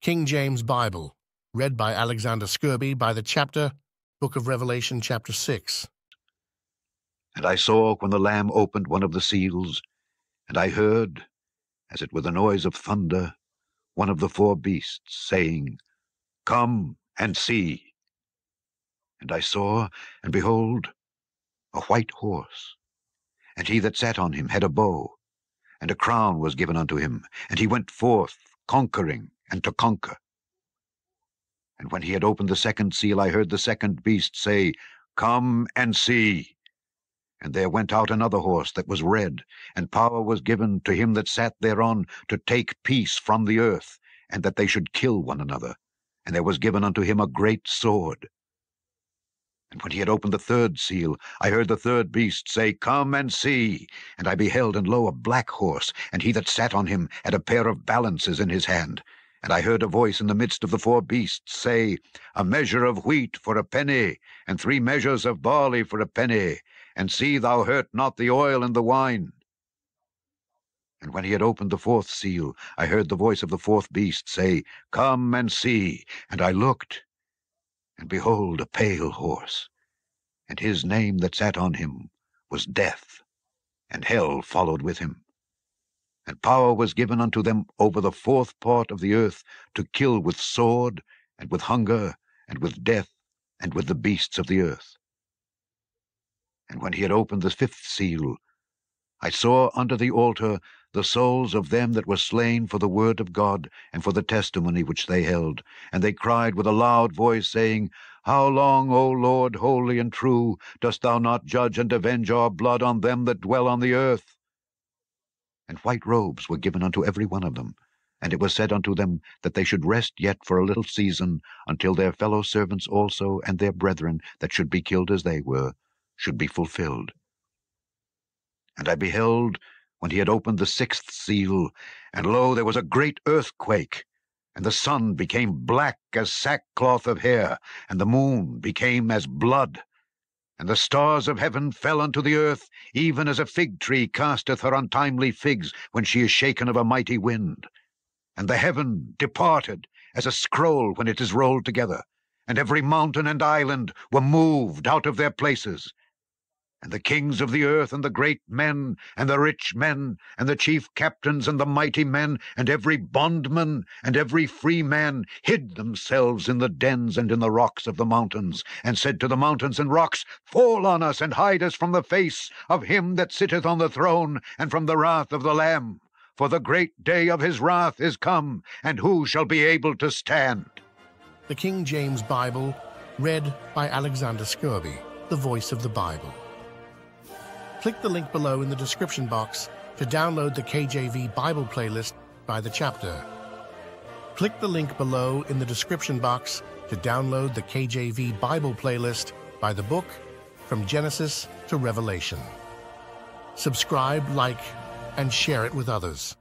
King James Bible, read by Alexander Scourby by the chapter, Book of Revelation, chapter 6. And I saw when the Lamb opened one of the seals, and I heard, as it were the noise of thunder, one of the four beasts saying, Come and see. And I saw, and behold, a white horse, and he that sat on him had a bow, and a crown was given unto him, and he went forth conquering and to conquer. And when he had opened the second seal, I heard the second beast say, Come and see. And there went out another horse that was red, and power was given to him that sat thereon to take peace from the earth, and that they should kill one another. And there was given unto him a great sword. And when he had opened the third seal, I heard the third beast say, Come and see. And I beheld, and lo, a black horse, and he that sat on him had a pair of balances in his hand. And I heard a voice in the midst of the four beasts say, A measure of wheat for a penny, and three measures of barley for a penny, and see thou hurt not the oil and the wine. And when he had opened the fourth seal, I heard the voice of the fourth beast say, Come and see. And I looked, and behold, a pale horse, and his name that sat on him was Death, and hell followed with him and power was given unto them over the fourth part of the earth to kill with sword, and with hunger, and with death, and with the beasts of the earth. And when he had opened the fifth seal, I saw under the altar the souls of them that were slain for the word of God and for the testimony which they held. And they cried with a loud voice, saying, How long, O Lord, holy and true, dost thou not judge and avenge our blood on them that dwell on the earth? And white robes were given unto every one of them. And it was said unto them that they should rest yet for a little season, until their fellow servants also and their brethren that should be killed as they were should be fulfilled. And I beheld when he had opened the sixth seal, and lo, there was a great earthquake, and the sun became black as sackcloth of hair, and the moon became as blood, and the stars of heaven fell unto the earth, even as a fig tree casteth her untimely figs when she is shaken of a mighty wind. And the heaven departed as a scroll when it is rolled together, and every mountain and island were moved out of their places, and the kings of the earth, and the great men, and the rich men, and the chief captains, and the mighty men, and every bondman, and every free man, hid themselves in the dens and in the rocks of the mountains, and said to the mountains and rocks, Fall on us, and hide us from the face of him that sitteth on the throne, and from the wrath of the Lamb. For the great day of his wrath is come, and who shall be able to stand? The King James Bible, read by Alexander Scourby, the voice of the Bible. Click the link below in the description box to download the KJV Bible playlist by the chapter. Click the link below in the description box to download the KJV Bible playlist by the book From Genesis to Revelation. Subscribe, like, and share it with others.